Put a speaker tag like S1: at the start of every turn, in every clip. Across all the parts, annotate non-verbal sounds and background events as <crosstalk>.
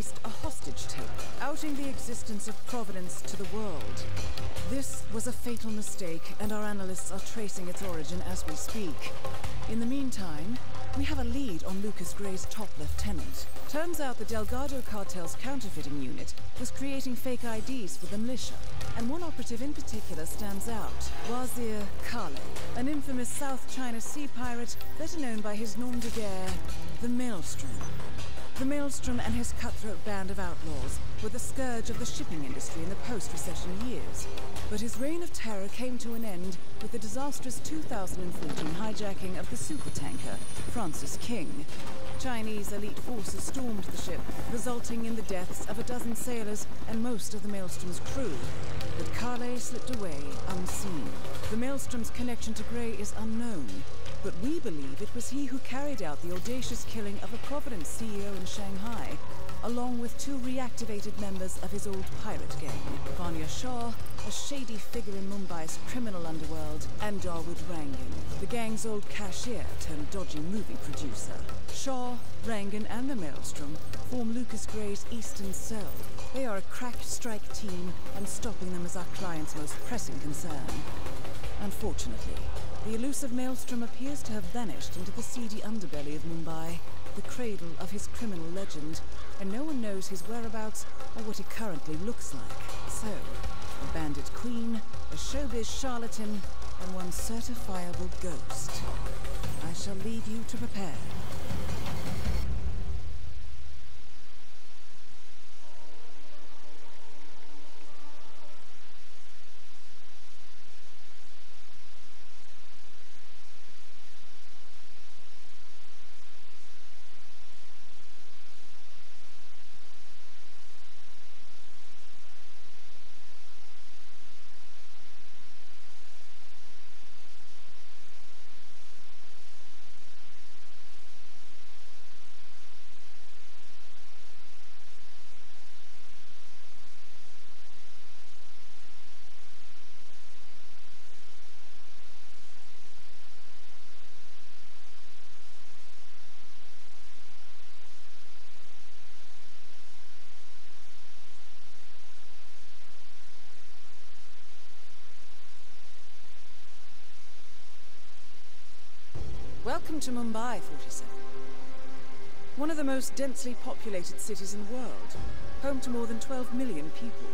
S1: released a hostage tape, outing the existence of Providence to the world. This was a fatal mistake, and our analysts are tracing its origin as we speak. In the meantime, we have a lead on Lucas Gray's top lieutenant. Turns out the Delgado cartel's counterfeiting unit was creating fake IDs for the militia, and one operative in particular stands out, Wazir Kale, an infamous South China Sea pirate better known by his nom de guerre, the Maelstrom. The Maelstrom and his cutthroat band of outlaws were the scourge of the shipping industry in the post-recession years. But his reign of terror came to an end with the disastrous 2014 hijacking of the supertanker, Francis King. Chinese elite forces stormed the ship, resulting in the deaths of a dozen sailors and most of the Maelstrom's crew. But Kale slipped away unseen. The Maelstrom's connection to Gray is unknown, but we believe it was he who carried out the audacious killing of a Providence CEO in Shanghai, along with two reactivated members of his old pirate gang, Vanya Shah, a shady figure in Mumbai's criminal underworld, and Dawood Rangan, the gang's old cashier turned dodgy movie producer. Shah, Rangan, and the Maelstrom form Lucas Gray's Eastern Cell. They are a crack strike team, and stopping them is our client's most pressing concern. Unfortunately, the elusive Maelstrom appears to have vanished into the seedy underbelly of Mumbai, the cradle of his criminal legend, and no one knows his whereabouts or what he currently looks like. So, a bandit queen, a showbiz charlatan, and one certifiable ghost. I shall leave you to prepare. Welcome to Mumbai, 47. One of the most densely populated cities in the world, home to more than 12 million people.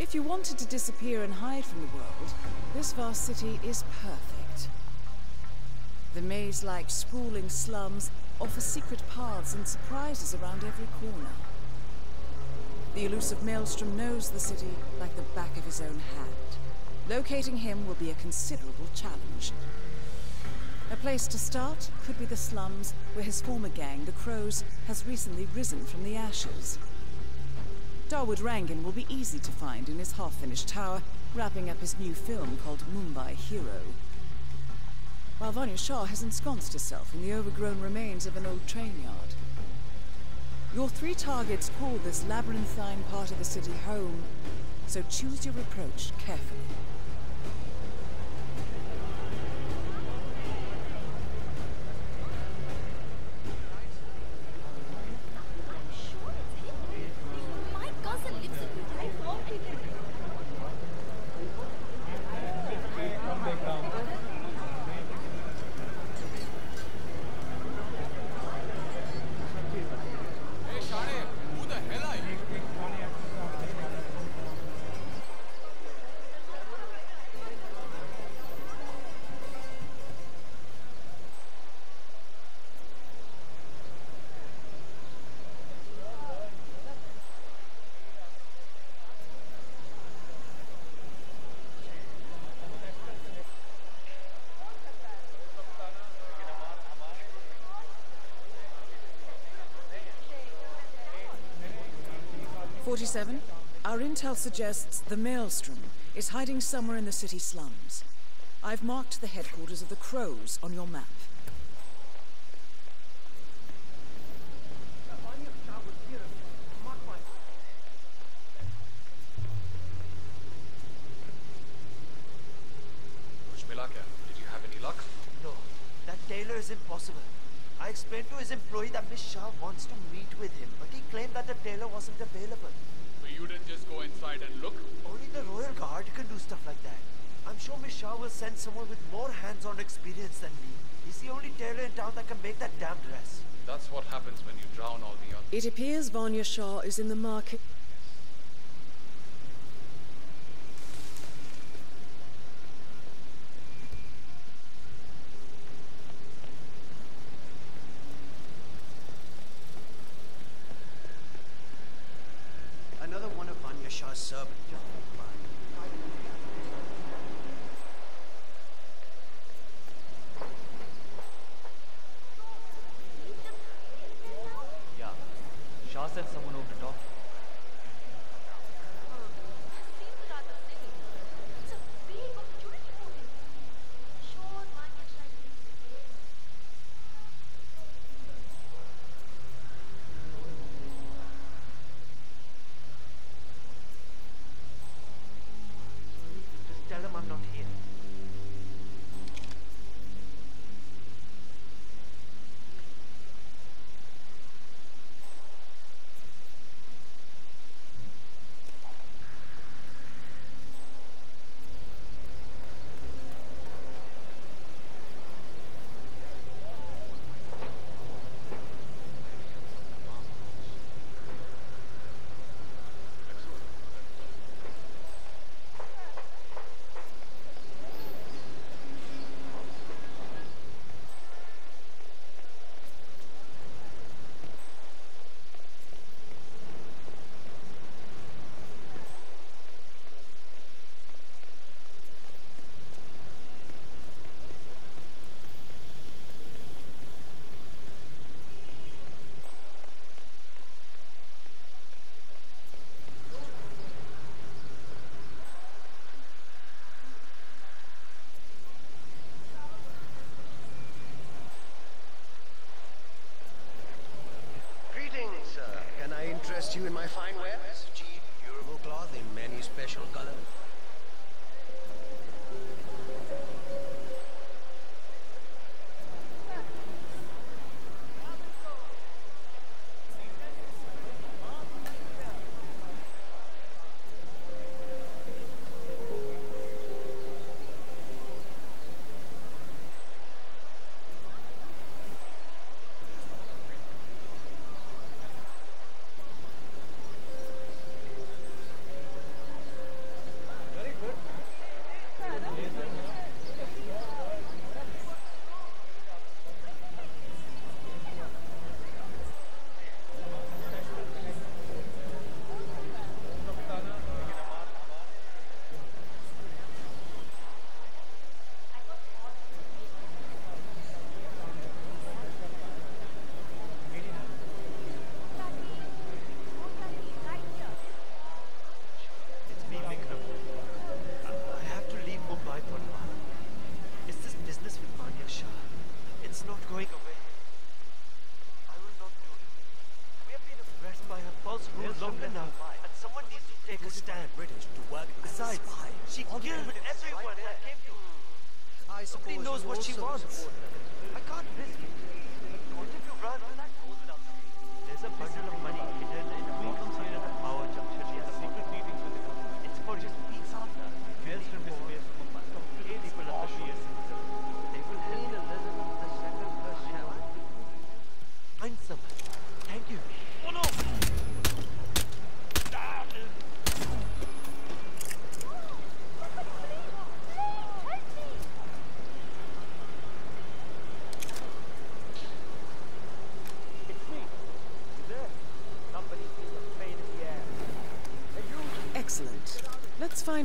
S1: If you wanted to disappear and hide from the world, this vast city is perfect. The maze-like sprawling slums offer secret paths and surprises around every corner. The elusive Maelstrom knows the city like the back of his own hand. Locating him will be a considerable challenge. A place to start could be the slums, where his former gang, the Crows, has recently risen from the ashes. Dawood Rangan will be easy to find in his half-finished tower, wrapping up his new film called Mumbai Hero. While Vanya Shah has ensconced herself in the overgrown remains of an old train yard. Your three targets call this labyrinthine part of the city home, so choose your approach carefully. 47, our intel suggests the Maelstrom is hiding somewhere in the city slums. I've marked the headquarters of the Crows on your map.
S2: His employee that Miss Shah wants to meet with him, but he claimed that the tailor wasn't available.
S3: But you didn't just go inside and look.
S2: Only the Royal Guard can do stuff like that. I'm sure Miss Shah will send someone with more hands-on experience than me. He's the only tailor in town that can make that damn dress.
S3: That's what happens when you drown all the others.
S1: It appears Vanya Shah is in the market.
S2: Another one of Vanya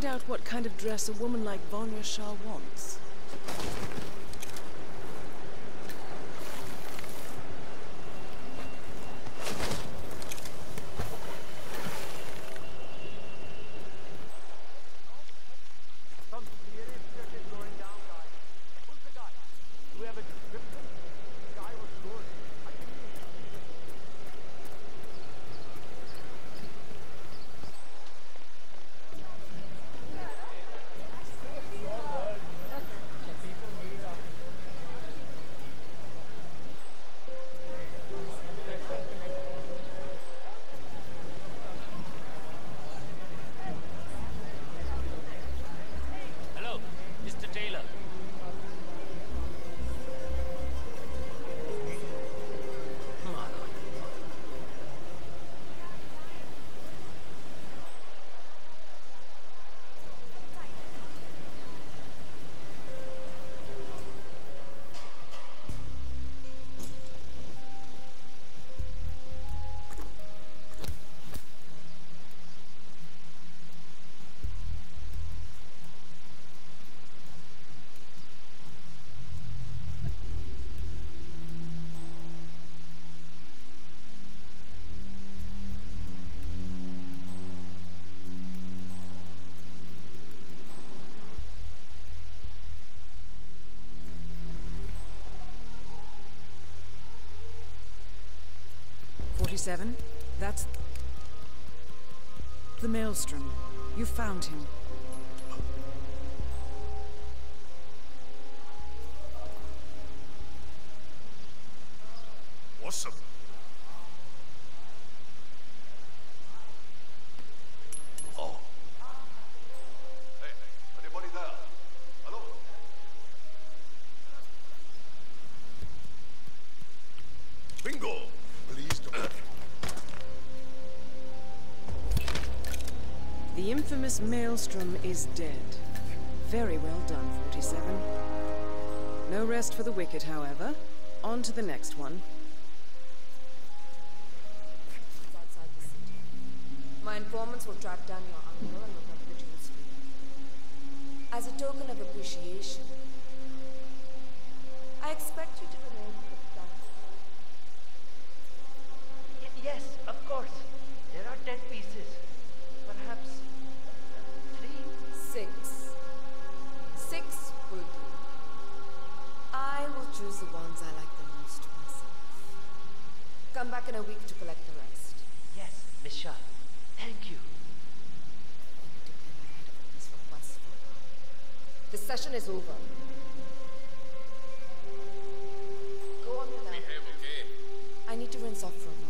S1: out what kind of dress a woman like Vanya Shah wants. 47. That's the Maelstrom. You found him. Infamous Maelstrom is dead. Very well done, 47. No rest for the wicked, however. On to the next one.
S4: outside the city. My informants will track down your uncle and look up the jewels for you. As a token of appreciation, I expect you to remain with the plan.
S2: Yes, of course. There are ten pieces.
S4: Choose the ones I like the most myself. Come back in a week to collect the rest.
S2: Yes, Miss Shah. Thank you.
S4: Declare my head of this request for now. The session is over. Go on with that.
S3: Behave, okay?
S4: I need to rinse off for a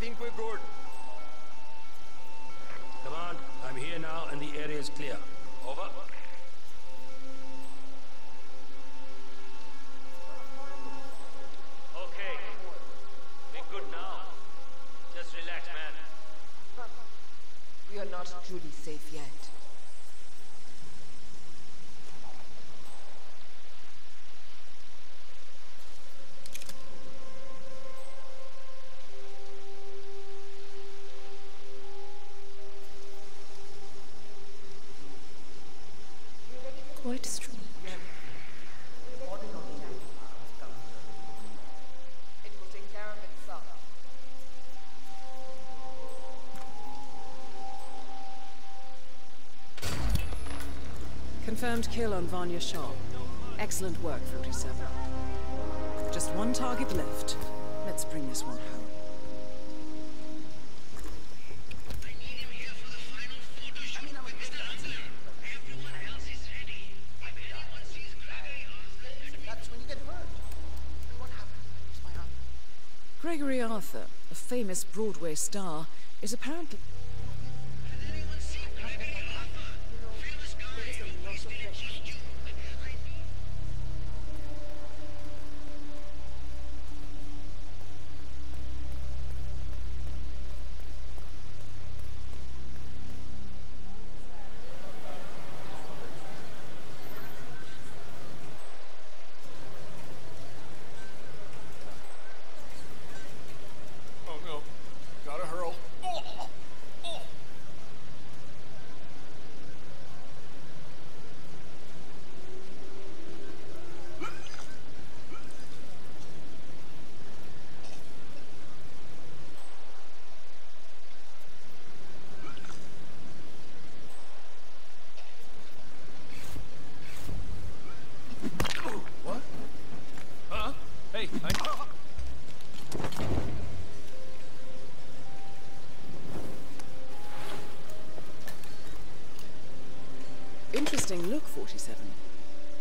S5: think we're good.
S6: Command, I'm here now and the area is clear. Over.
S2: Okay. We're good now. Just relax, man.
S4: We are not truly safe yet.
S1: Confirmed kill on Vanya Shah. Excellent work, 47. Just one target left. Let's bring this one home. I need
S7: him here for the final photo shooting Mr. Hunsler. Everyone else is ready. If anyone sees Gregory Arthur, that's when you get hurt. What happened? My uncle.
S1: Gregory Arthur, a famous Broadway star, is apparently.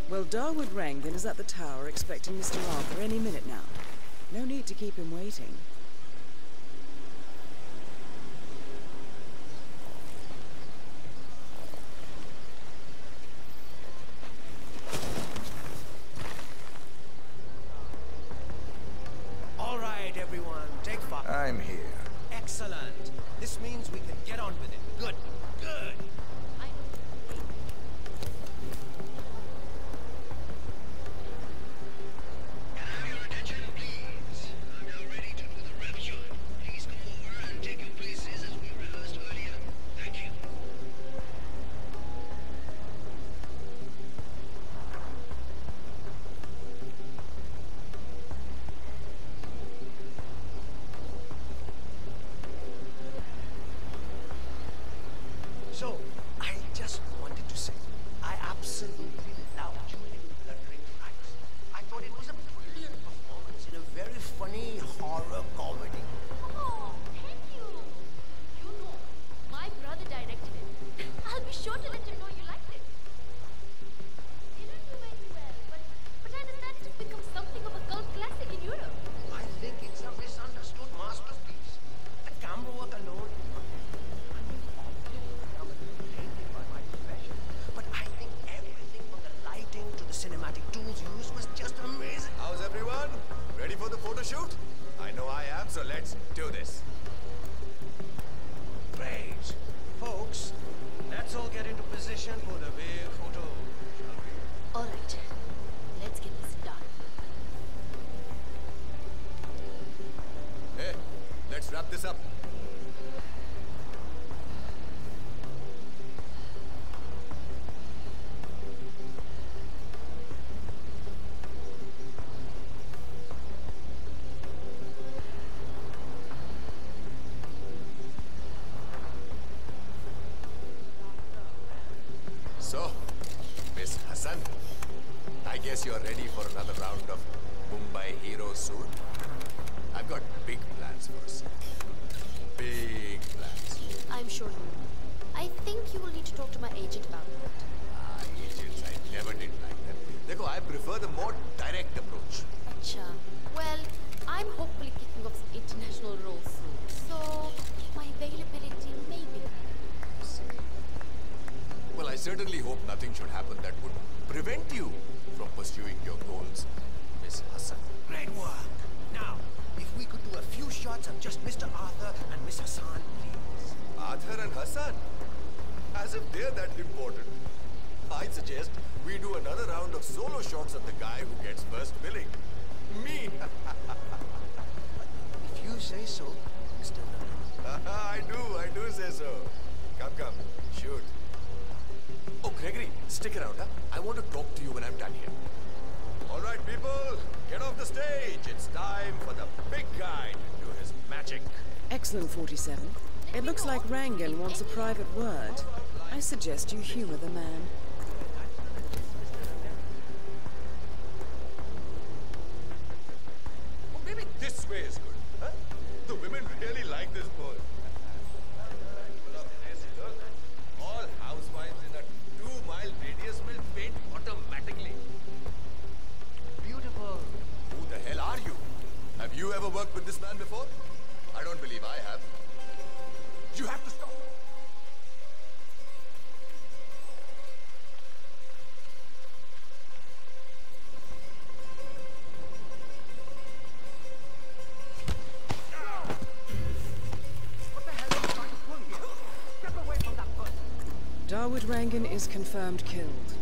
S7: Well, Dawood Rangan is at the tower expecting Mr. Arthur any minute now. No need to keep him waiting.
S5: Wrap this up. nothing should happen that would prevent you from pursuing your goals, Miss Hassan.
S8: Great work. Now, if we could do a few shots of just Mr. Arthur and Miss Hassan, please.
S5: Arthur and Hassan? As if they're that important. I suggest we do another round of solo shots of the guy who gets first billing. Me! <laughs>
S8: if you say so, Mr. Nolan. <laughs>
S5: I do, I do say so. Come, come, shoot. Oh, Gregory, stick around, huh? I want to talk to you when I'm done here. All right, people, get off the stage. It's time for the big guy to do his magic.
S7: Excellent, 47. It looks like Rangan wants a private word. I suggest you humor the man. Edward Rangan is confirmed killed.